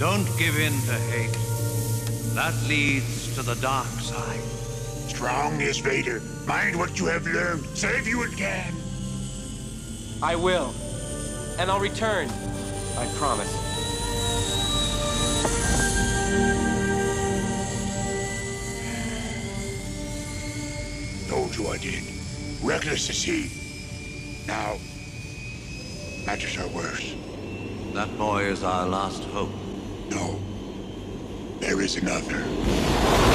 Don't give in to hate. That leads to the dark side. Strong is Vader. Mind what you have learned. Save you again. I will. And I'll return. I promise. Told you I did. Reckless as he. Now, matters are worse. That boy is our last hope. No. There is another.